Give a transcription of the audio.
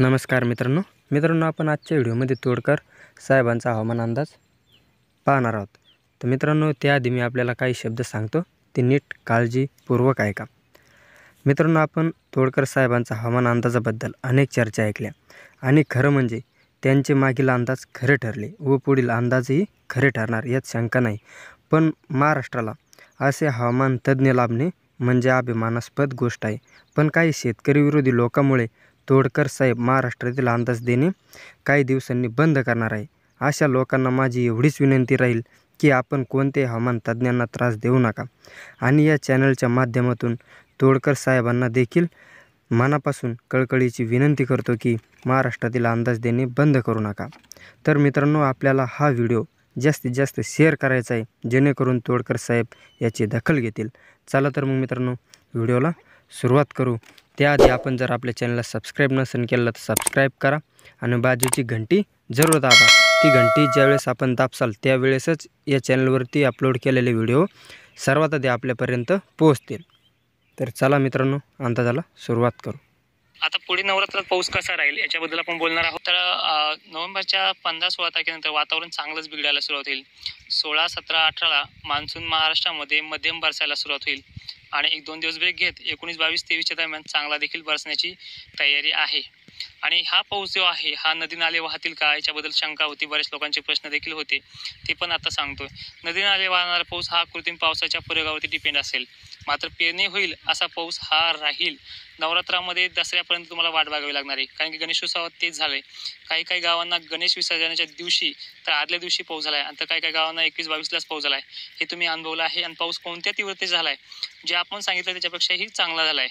नमस्कार मित्रांनो. मित्रांनो आपण आजच्या व्हिडिओमध्ये तोडकर साहेबांचा हवामान अंदाज पाहणार आहोत. तर मित्रांनो त्याआधी मी आपल्याला काही शब्द सांगतो. ते नीट काळजीपूर्वक ऐका. मित्रांनो आपण तोडकर साहेबांचा हवामान अंदाजाबद्दल अनेक चर्चा ऐकल्या. आणि खरं म्हणजे त्यांचे मागील अंदाज खरे ठरले व पुढील अंदाजही खरे ठरणार यात शंका नाही. पण महाराष्ट्राला असे हवामान तज्ज्ञ लाभणे म्हणजे अभिमानास्पद गोष्ट आहे. पण काही शेतकरी विरोधी लोकांमुळे तोडकर साहेब महाराष्ट्रातील अंदाज देणे काही दिवसांनी बंद करणार आहे. अशा लोकांना माझी एवढीच विनंती राहील की आपण कोणत्याही हवामान तज्ज्ञांना त्रास देऊ नका. आणि या चॅनलच्या माध्यमातून तोडकर साहेबांना देखील मनापासून कळकळीची विनंती करतो की महाराष्ट्रातील अंदाज देणे बंद करू नका. तर मित्रांनो आपल्याला हा व्हिडिओ जास्तीत जास्त शेअर करायचा आहे जेणेकरून तोडकर साहेब याची दखल घेतील. चला तर मग मित्रांनो व्हिडिओला सुरुवात करू. त्याआधी आपण जर आपल्या चॅनलला सबस्क्राईब नसेल केलं तर सबस्क्राईब करा. आणि बाजूची घंटी जरूर दाबा. ती घंटी ज्यावेळेस आपण दाबसाल त्यावेळेसच या चॅनलवरती अपलोड केलेले व्हिडिओ सर्वात आधी आपल्यापर्यंत पोहोचतील. तर चला मित्रांनो अंदाजाला सुरुवात करू. आता पुढे नवरात्रात पाऊस कसा राहील याच्याबद्दल आपण बोलणार आहोत. तर नोव्हेंबरच्या पंधरा सोळा तारखेनंतर वातावरण चांगलंच बिघडायला सुरुवात होईल. सोळा सतरा अठराला मान्सून महाराष्ट्रामध्ये मध्यम बरसायला सुरुवात होईल. आणि एक दोन दिवस ब्रेक घेत एकोणीस बावीस तेवीसच्या दरम्यान चांगला देखील बरसण्याची तयारी आहे. आणि हा पाऊस जो आहे हा नदी नाले वाहतील का याच्याबद्दल शंका होती बरेच लोकांचे प्रश्न देखील होते ते पण आता सांगतोय. नदी नाले वाहणारा पाऊस हा कृत्रिम पावसाच्या प्रयोगावरती डिपेंड असेल. मात्र पेरणी होईल असा पाऊस हा राहील. नवरात्रामध्ये दसऱ्यापर्यंत तुम्हाला वाट बघावी लागणार आहे. कारण की गणेशोत्सवात तेच झालंय. काही काही गावांना गणेश विसर्जनाच्या दिवशी तर आदल्या दिवशी पाऊस झालाय. आणि तर काही काही गावांना एकवीस बावीसलाच पाऊस झालाय. हे तुम्ही अनुभवलं आहे. आणि पाऊस कोणत्या तीव्रतेत झालाय? जे आपण सांगितलं त्याच्यापेक्षाही चांगला झालाय.